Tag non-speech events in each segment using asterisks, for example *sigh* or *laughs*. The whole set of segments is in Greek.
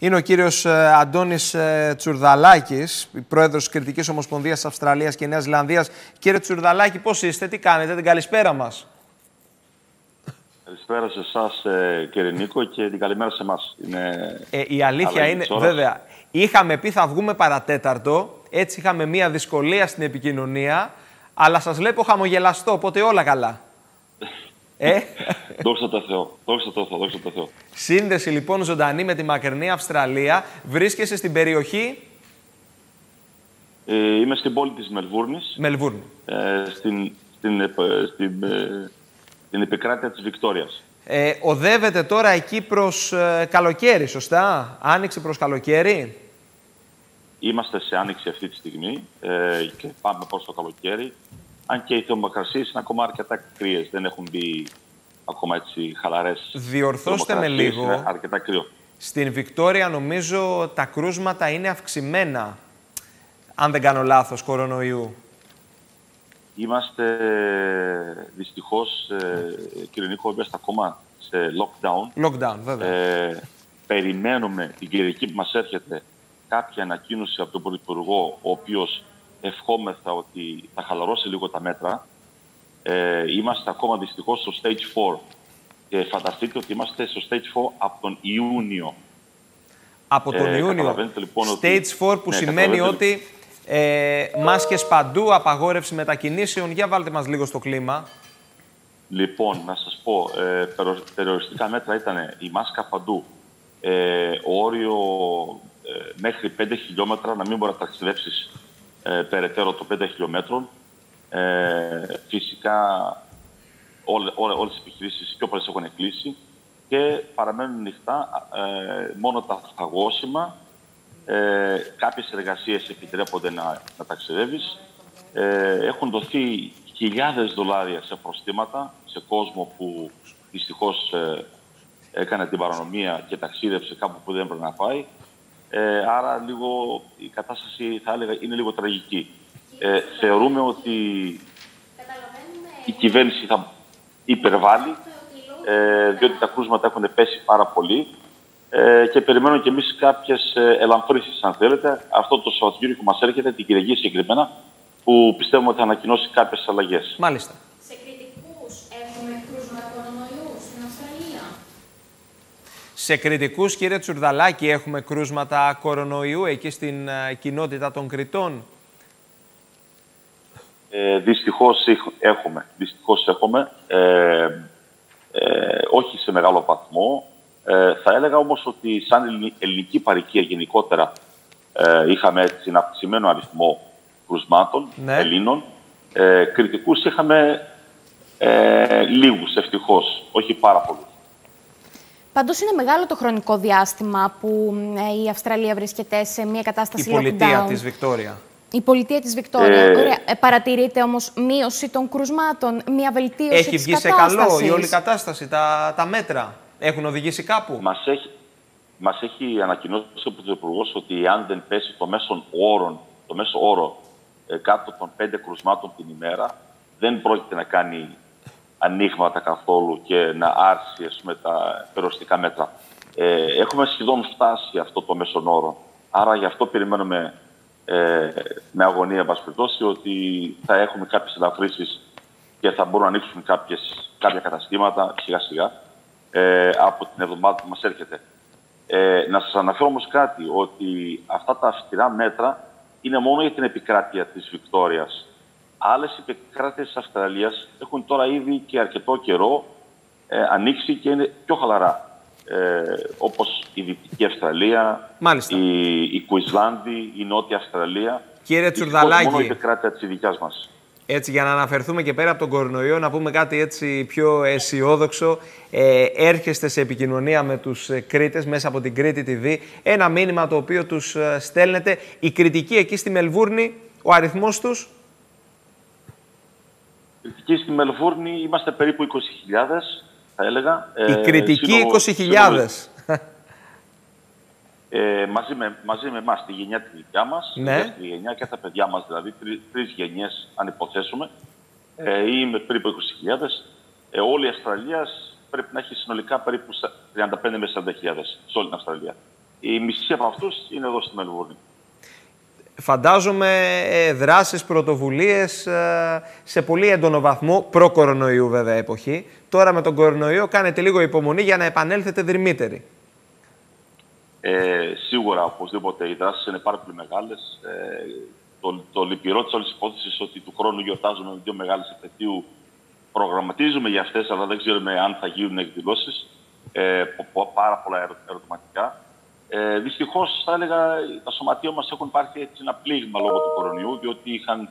Είναι ο κύριος ε, Αντώνης ε, Τσουρδαλάκης, πρόεδρος της Κρητικής Ομοσπονδίας Αυστραλίας και Νέας Ζηλανδίας. Κύριε Τσουρδαλάκη, πώς είστε, τι κάνετε, την καλησπέρα μας. Καλησπέρα σε εσάς, ε, κύριε Νίκο, και την καλημέρα σε εμάς. Ε, η αλήθεια είναι, βέβαια, είχαμε πει θα βγούμε παρατέταρτο, έτσι είχαμε μία δυσκολία στην επικοινωνία, αλλά σας βλέπω χαμογελαστό, οπότε όλα καλά. *laughs* Ε; δόξα τω Θεώ. Δόξα τω Θεώ. Δόξα τω Θεώ. Σύνδεση λοιπόν ζωντανή με τη μακρινή Αυστραλία. Βρίσκεσαι στην περιοχή; Ε, είμαι στην πόλη της Μελβούρνης. Μελβούρνη. Ε, στην, στην, ε, στην, ε, στην επικράτεια της Βικτόριας. Ε, οδεύετε τώρα εκεί προς ε, καλοκαίρι, σωστά; Άνοιξε προς καλοκαίρι; Είμαστε σε άνοιξη αυτή τη στιγμή ε, και πάμε προς το καλοκαίρι αν και οι θερμοκρασίες είναι ακόμα αρκετά κρύες. Δεν έχουν μπει ακόμα έτσι χαλαρές. Διορθώστε με λίγο. Είναι αρκετά κρύο. Στην Βικτόρια νομίζω τα κρούσματα είναι αυξημένα. Αν δεν κάνω λάθος, κορονοϊού. Είμαστε δυστυχώς, ε, κύριε Νίκο, είμαστε ακόμα σε lockdown. Lockdown, βέβαια. Ε, περιμένουμε την Κυριακή που μας έρχεται κάποια ανακοίνωση από τον Πρωθυπουργό, ο οποίος ευχόμεθα ότι θα χαλαρώσει λίγο τα μέτρα. Ε, είμαστε ακόμα δυστυχώς στο stage 4. Και φανταστείτε ότι είμαστε στο stage 4 από τον Ιούνιο. Από τον ε, Ιούνιο. Λοιπόν, stage 4 που ναι, σημαίνει ότι ε, μάσκες παντού, απαγόρευση μετακινήσεων. Για βάλτε μας λίγο στο κλίμα. Λοιπόν, να σας πω, ε, περιοριστικά μέτρα ήταν η μάσκα παντού. Ε, όριο ε, μέχρι 5 χιλιόμετρα να μην μπορεί να ταξιδέψεις ε, περαιτέρω των 5 χιλιόμετρων. Ε, φυσικά όλε, όλες οι επιχειρήσεις πιο πολλές έχουν κλείσει και παραμένουν ανοιχτά ε, μόνο τα φαγόσιμα. Ε, κάποιες εργασίες επιτρέπονται να, να ταξιδεύεις. Ε, έχουν δοθεί χιλιάδες δολάρια σε προστήματα σε κόσμο που δυστυχώς ε, έκανε την παρανομία και ταξίδευσε κάπου που δεν έπρεπε να πάει. Ε, άρα λίγο η κατάσταση θα έλεγα είναι λίγο τραγική. Ε, θεωρούμε ότι η κυβέρνηση θα υπερβάλλει ε, διότι τα κρούσματα έχουν πέσει πάρα πολύ ε, και περιμένουμε και εμείς κάποιες ε, ελαμφρύσεις αν θέλετε. Αυτό το Σαββατοκύριακο που μας έρχεται, την Κυριακή συγκεκριμένα, που πιστεύουμε ότι θα ανακοινώσει κάποιες αλλαγές. Μάλιστα. Σε κριτικούς, κύριε Τσουρδαλάκη, έχουμε κρούσματα κορονοϊού εκεί στην uh, κοινότητα των Κρητών. Ε, δυστυχώς έχουμε. Δυστυχώς έχουμε. Ε, ε, όχι σε μεγάλο βαθμό. Ε, θα έλεγα όμως ότι σαν ελληνική παροικία γενικότερα ε, είχαμε έτσι ένα αυξημένο αριθμό κρουσμάτων ναι. Ελλήνων. Ε, κριτικούς είχαμε ε, λίγους ευτυχώς, όχι πάρα πολλούς. Πάντως είναι μεγάλο το χρονικό διάστημα που ε, η Αυστραλία βρίσκεται σε μια κατάσταση Η πολιτεία της Βικτόρια. Η πολιτεία της Βικτόρια. Ε... Ωραία. Ε, παρατηρείτε όμως μείωση των κρουσμάτων, μια βελτίωση Έχει βγει σε καλό η όλη κατάσταση, τα, τα μέτρα. Έχουν οδηγήσει κάπου; Μας έχει, μας έχει ανακοινώσει ο Πρωθυπουργός ότι αν δεν πέσει το μέσο όρο, το μέσο όρο ε, κάτω των πέντε κρουσμάτων την ημέρα, δεν πρόκειται να κάνει ανοίγματα καθόλου και να άρσει ας πούμε, τα περιοριστικά μέτρα. Ε, έχουμε σχεδόν φτάσει αυτό το μέσον όρο. Άρα γι' αυτό περιμένουμε ε, με αγωνία περιπτώσει, ότι θα έχουμε κάποιες ελαφρύσεις και θα μπορούν να ανοίξουν κάποιες, κάποια καταστήματα σιγά σιγά ε, από την εβδομάδα που μας έρχεται. Ε, να σας αναφέρω όμως κάτι, ότι αυτά τα αυστηρά μέτρα είναι μόνο για την επικράτεια της Βικτόριας. Άλλες επικράτειες της Αυστραλίας έχουν τώρα ήδη και αρκετό καιρό ε, ανοίξει και είναι πιο χαλαρά. Ε, Όπως η Δυτική Αυστραλία, Μάλιστα. η, η Κουισλάνδη, η Νότια Αυστραλία. Κύριε Τσουρδαλάκη. Μόνο η επικράτεια της δικιά μας. Έτσι, για να αναφερθούμε και πέρα από τον κορονοϊό, να πούμε κάτι έτσι πιο αισιόδοξο. Ε, έρχεστε σε επικοινωνία με τους ε, Κρήτες μέσα από την Κρήτη TV. Ένα μήνυμα το οποίο τους ε, στέλνετε. Η κριτική εκεί στη Μελβούρνη, ο αριθμός τους; Κριτική στη Μελβούρνη είμαστε περίπου 20.000, θα έλεγα. Η ε, κριτική 20.000. Ε, μαζί με, μαζί με εμάς, τη γενιά τη δικιά μας, ναι. τη γενιά και τα παιδιά μας, δηλαδή τρει, τρεις γενιές αν υποθέσουμε, ε, είμαι περίπου 20.000. Ε, όλη η Αυστραλία πρέπει να έχει συνολικά περίπου 35 με 40.000 σε όλη την Αυστραλία. οι μισοί από αυτούς είναι εδώ στη Μελβούρνη. Φαντάζομαι ε, δράσεις, πρωτοβουλίες ε, σε πολύ έντονο βαθμό, προ-κορονοϊού βέβαια εποχή. Τώρα με τον κορονοϊό κάνετε λίγο υπομονή για να επανέλθετε δρυμύτεροι. Ε, σίγουρα, οπωσδήποτε, οι δράσεις είναι πάρα πολύ μεγάλες. Ε, το, το λυπηρό της όλης υπόθεσης ότι του χρόνου γιορτάζουμε δύο μεγάλες επαιτίου. Προγραμματίζουμε για αυτές, αλλά δεν ξέρουμε αν θα γίνουν εκδηλώσεις. Ε, πάρα πολλά ερωτηματικά. Ε, Δυστυχώς, θα έλεγα, τα σωματεία μας έχουν πάρει έτσι ένα πλήγμα λόγω του κορονοϊού, διότι είχαν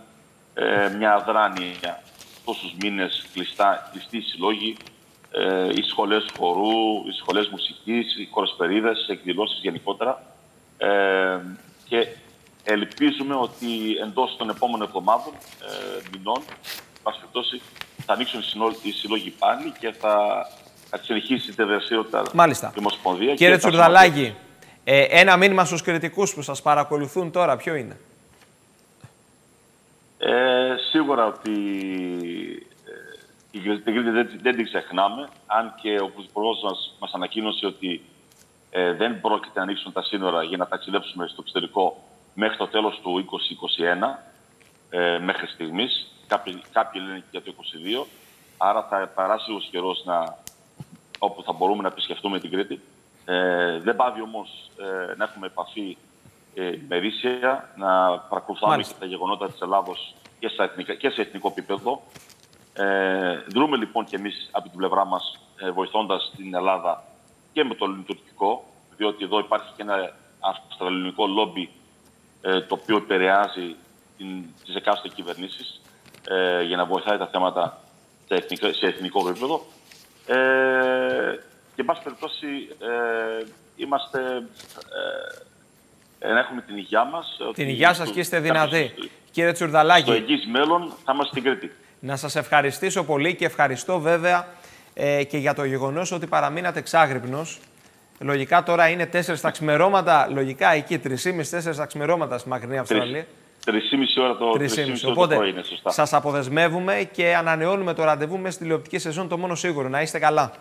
ε, μια αδράνεια τόσους μήνες κλειστοί συλλόγοι, ε, οι σχολές χορού, οι σχολές μουσικής, οι κορεσπερίδε, εκδηλώσεις γενικότερα. Ε, και ελπίζουμε ότι εντός των επόμενων εβδομάδων, ε, μηνών, περιπτώσει, θα ανοίξουν οι συλλόγοι πάλι και θα, θα συνεχίσει τη δραστηριότητα Μάλιστα. Ομοσπονδία. Κύριε Τσουρδαλάκη, ε, ένα μήνυμα στους κριτικούς που σας παρακολουθούν τώρα, ποιο είναι; Ε, σίγουρα ότι ε, την Κρήτη δεν, δεν την ξεχνάμε, αν και ο Πρωθυπουργός μας, μας ανακοίνωσε ότι ε, δεν πρόκειται να ανοίξουν τα σύνορα για να ταξιδέψουμε στο εξωτερικό μέχρι το τέλος του 2021, ε, μέχρι στιγμής. Κάποιοι, κάποιοι λένε και για το 2022, άρα θα περάσει ο καιρός να, όπου θα μπορούμε να επισκεφτούμε την Κρήτη. Ε, δεν πάβει όμως ε, να έχουμε επαφή ε, μερίσια, να παρακολουθάμε και τα γεγονότα της Ελλάδος και, και σε εθνικό επίπεδο. Ε, δρούμε λοιπόν και εμείς από την πλευρά μας, ε, βοηθώντας την Ελλάδα και με το λειτουργικό, διότι εδώ υπάρχει και ένα αυστραλιανικό λόμπι ε, το οποίο επηρεάζει τις εκάστοτε κυβερνήσεις ε, για να βοηθάει τα θέματα σε εθνικό επίπεδο. Ε, και, εν πάση περιπτώσει, ε, είμαστε. Ε, έχουμε την υγειά μας. Την υγειά σας και είστε δυνατοί. Κύριε Τσουρδαλάκη. Στο εγγύς μέλλον θα είμαστε στην Κρήτη. Να σας ευχαριστήσω πολύ και ευχαριστώ βέβαια ε, και για το γεγονός ότι παραμείνατε εξάγρυπνο. Λογικά τώρα είναι 4 τα ξημερώματα, λογικά εκεί 3,5-4 τα ξημερώματα στη μακρινή Αυστραλία. 3,5 ώρα το, 3,5 Οπότε, το είναι, σωστά. Σας αποδεσμεύουμε και ανανεώνουμε το ραντεβού μέσα στη τηλεοπτική σεζόν το μόνο σίγουρο. Να είστε καλά.